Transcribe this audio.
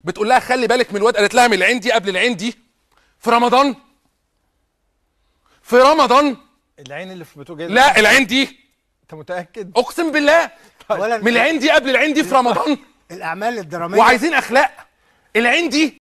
بتقول لها خلي بالك من الواد قالت لها من العين دي قبل العين دي في رمضان؟ في رمضان؟ العين اللي في بتوجد لا العين دي انت متأكد؟ أقسم بالله. طيب. من العين دي قبل العين دي في طيب. رمضان. الأعمال الدرامية. وعايزين أخلاق. العين دي